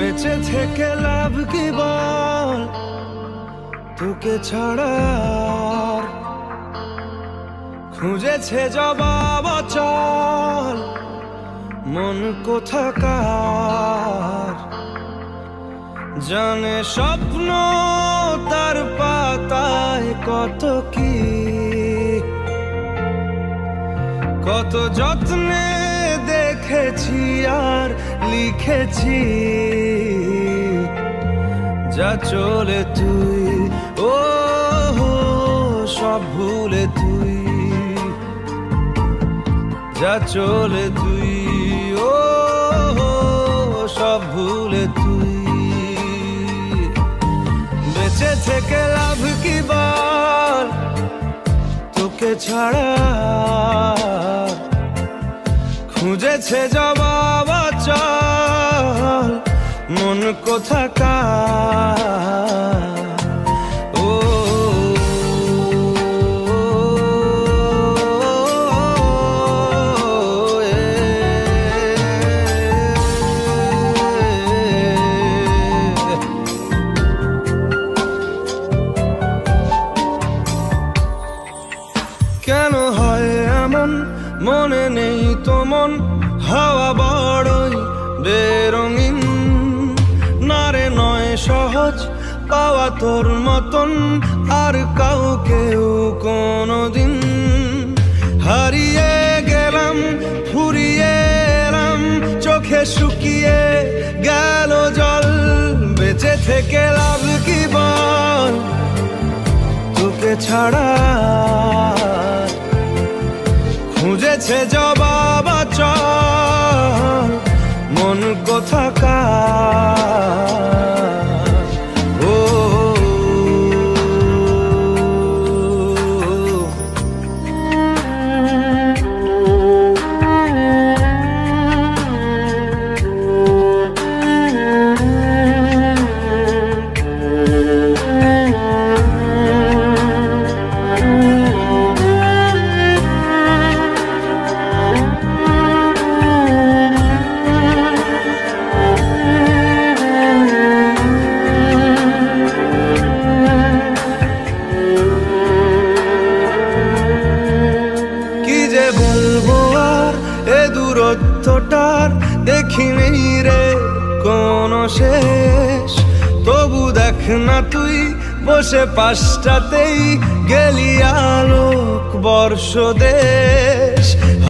বেঁচে থেকে লাভ কি বল? তোকে ছাড়া খুঁজেছে জবাব চল মন কোথাকার? জানে স্বপ্ন তার পাতায় কত কি? কত যত্নে দেখেছি আর লিখেছি। যা চলে তুই ও সব ভুলে তুই। যা চলে তুই ও সব ভুলে তুই। বেঁচে থেকে লাভ কি বল তোকে ছাড়া আর খুঁজেছে চল মন ও কেন হয় এমন? মনে নেই তো মন। হাওয়া বড়ই বেরঙিন সহজ পাওয়া তোর মতন আর কাউকেও কোনোদিন। হারিয়ে গেলাম, ফুরিয়ে এলাম, চোখে শুকিয়ে গেল জল। বেঁচে থেকে লাভ কি বল? তোকে ছাড়া খুঁজেছে জবাব মন কোথাকার? দূরত্বটার দেখিনি রে কোন শেষ। তবু দেখ না তুই, বসে পাশটাতেই গেলি আলোক বর্ষ দেশ